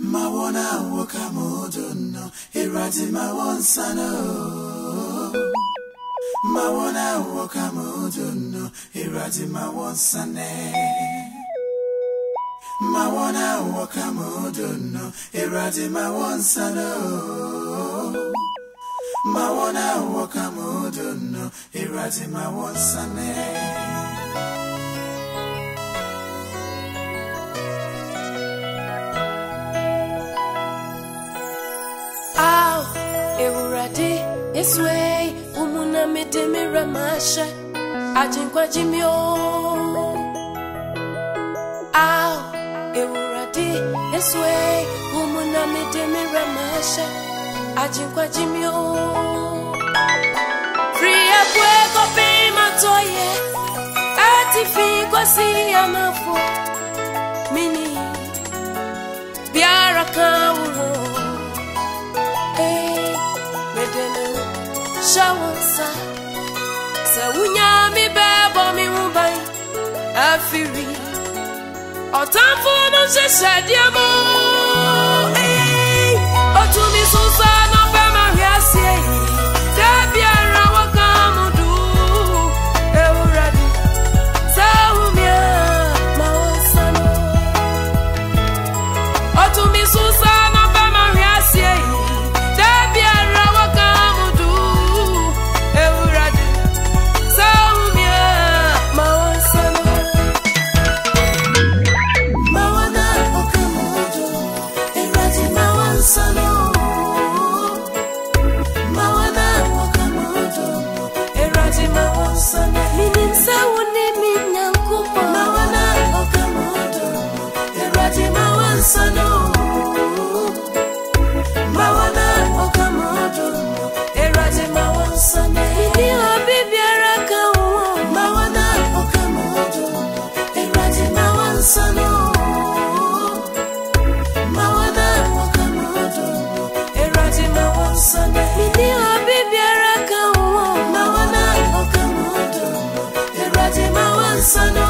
mawona woka mudunno irati mawonsano. Mawona woka mudunno irati mawonsane. Mawona woka mudunno irati mawonsano. Mawona woka mudunno irati mawonsane. eswe umuna medemera mashe ajinkwa jimyo aw ewurade eswe umuna medemera mashe ajinkwa jimyo fria bwego pimatoye ati fikosi amafo nhyɛ wo nsa sɛ wonyame bɛbɔ me ho ban afiri. Ɔtamfo no hyehyɛ mu Sana.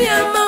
mi ama.